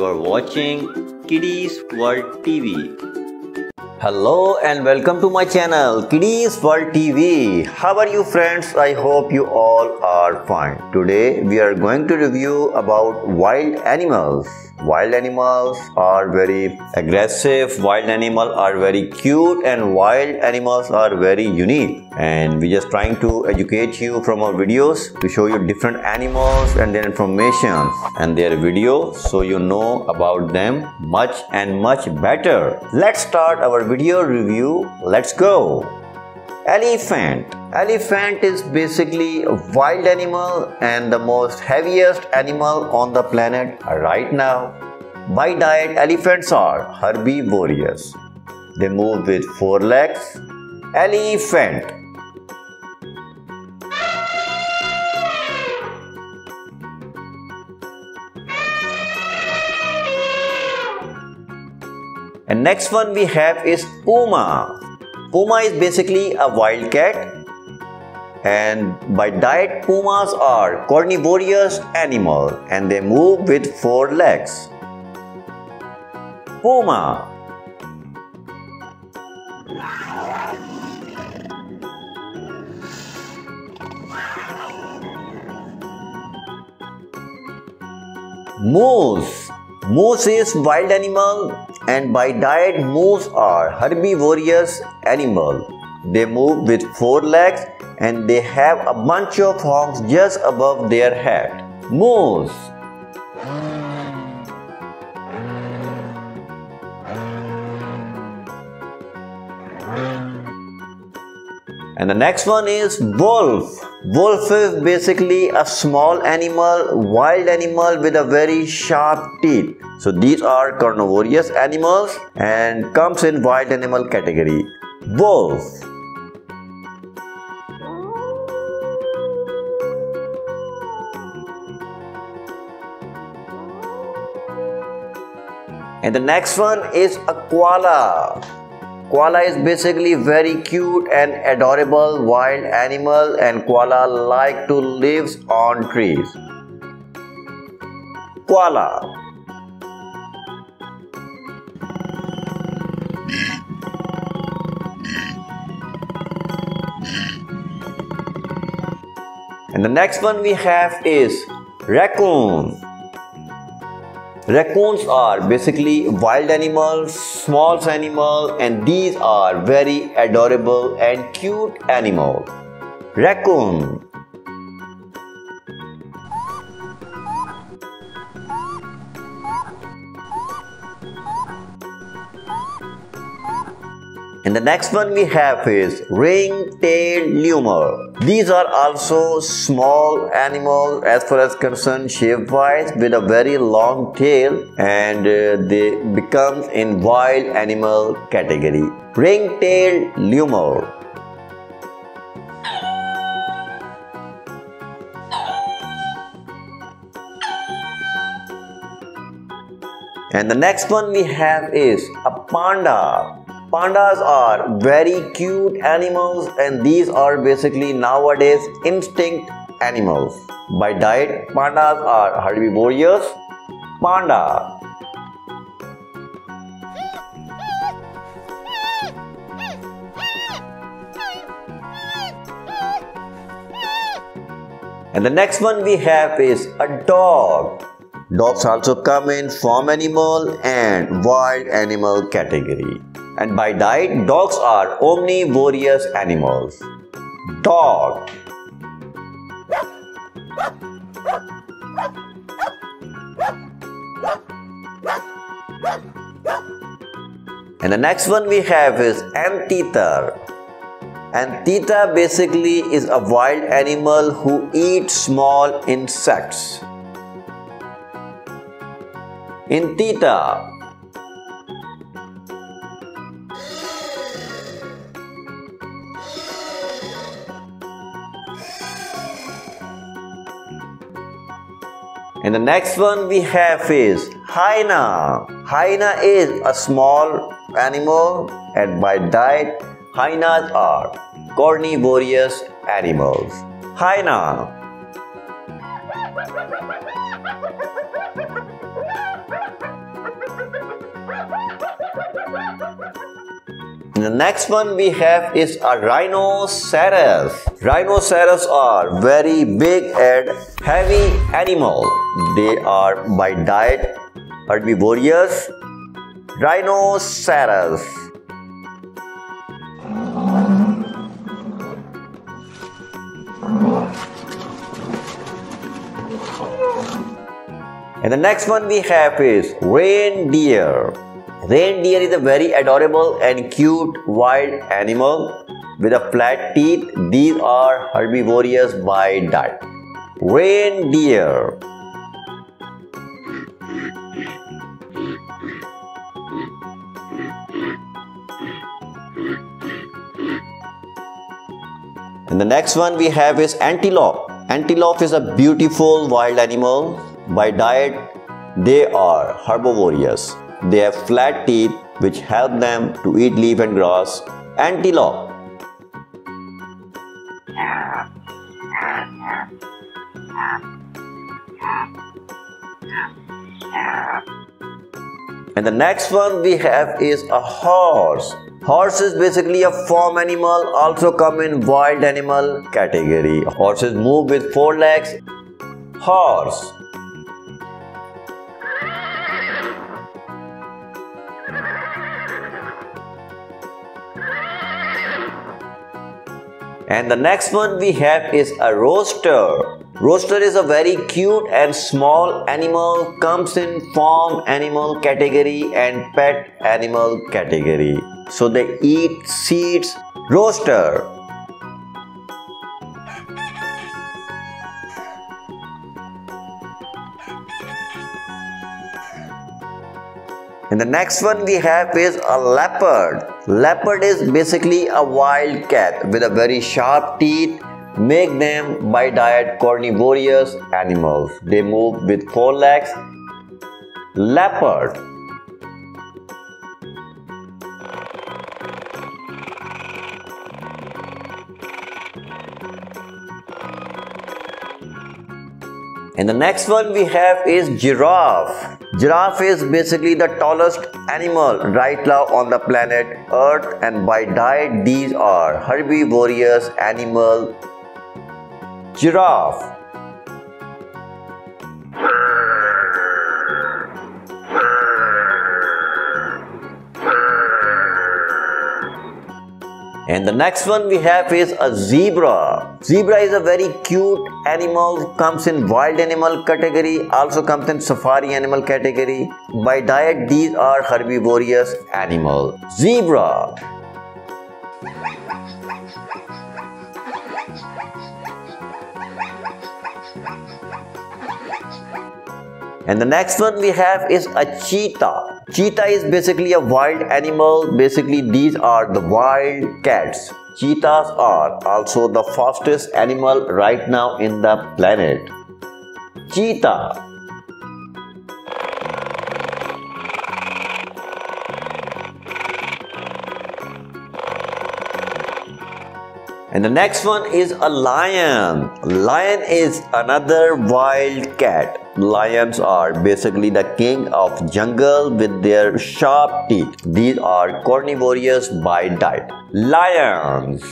You are watching Kidiez World TV. Hello and welcome to my channel Kidiez World TV. How are you friends? I hope you all are fine. Today we are going to review about wild animals. Wild animals are very aggressive, wild animals are very cute and wild animals are very unique. And we're just trying to educate you from our videos to show you different animals and their information and their video so you know about them much and much better. Let's start our video review. Let's go. Elephant. Elephant is basically a wild animal and the most heaviest animal on the planet right now. By diet, elephants are herbivorous. They move with four legs. Elephant. And next one we have is Puma. Puma is basically a wild cat and by diet pumas are carnivorous animal and they move with four legs. Puma Moose Moose is wild animal and by diet moose are herbivorous animal. They move with four legs and they have a bunch of horns just above their head. Moose And the next one is wolf. Wolf is basically a small animal, wild animal with a very sharp teeth. So these are carnivorous animals and comes in wild animal category. Wolf. And the next one is a koala. Koala is basically very cute and adorable wild animal and koala like to live on trees. Koala And the next one we have is raccoon. Raccoons are basically wild animals, small animals and these are very adorable and cute animals. Raccoon And the next one we have is ring-tailed lemur. These are also small animals as far as concerned shape-wise with a very long tail and uh, they become in wild animal category. Ring-tailed lemur. And the next one we have is a panda. Pandas are very cute animals and these are basically nowadays instinct animals. By diet, pandas are herbivorous. Panda And the next one we have is a dog. Dogs also come in farm animal and wild animal category and by diet dogs are omnivorous animals. Dog And the next one we have is anteater. Anteater basically is a wild animal who eats small insects. Anteater And the next one we have is hyena. Hyena is a small animal and by diet, hyenas are carnivorous animals. Hyena. The next one we have is a rhinoceros. Rhinoceros are very big and heavy animals. They are by diet herbivorous. Rhinoceros. And the next one we have is reindeer. Reindeer is a very adorable and cute wild animal with a flat teeth. These are herbivorous by diet. Reindeer. The next one we have is antelope. Antelope is a beautiful wild animal. By diet, they are herbivorous. They have flat teeth which help them to eat leaf and grass. Antelope. And the next one we have is a horse. Horse is basically a farm animal, also come in wild animal category. Horses move with four legs. Horse. And the next one we have is a rooster. Rooster is a very cute and small animal, comes in farm animal category and pet animal category. So they eat seeds. Rooster. And the next one we have is a leopard. Leopard is basically a wild cat with a very sharp teeth make them by diet carnivorous animals. They move with four legs. Leopard. And the next one we have is giraffe. Giraffe is basically the tallest animal right now on the planet Earth and by diet these are herbivorous animal. Giraffe. And the next one we have is a zebra. Zebra is a very cute animal, comes in wild animal category, also comes in safari animal category. By diet, these are herbivorous animal. Zebra. And the next one we have is a cheetah. Cheetah is basically a wild animal. Basically, these are the wild cats. Cheetahs are also the fastest animal right now in the planet. Cheetah And the next one is a lion. Lion is another wild cat. Lions are basically the king of jungle with their sharp teeth. These are carnivorous by diet. Lions.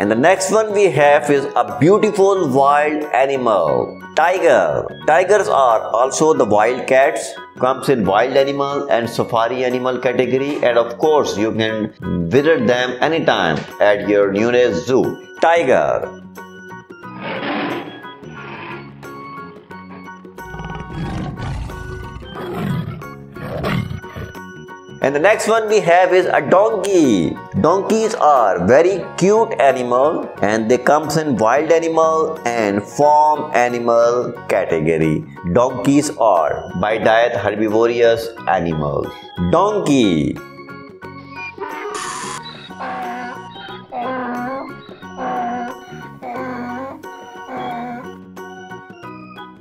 And the next one we have is a beautiful wild animal. Tiger. Tigers are also the wild cats. Comes in wild animal and safari animal category and of course you can visit them anytime at your nearest zoo. Tiger. And the next one we have is a donkey. Donkeys are very cute animal and they comes in wild animal and farm animal category. Donkeys are by diet herbivorous animals. Donkey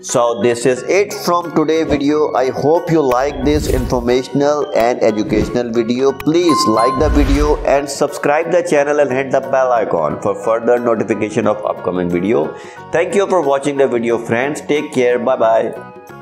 So this is it from today video. I hope you like this informational and educational video. Please like the video and subscribe the channel and hit the bell icon for further notification of upcoming video. Thank you for watching the video friends. Take care. Bye bye.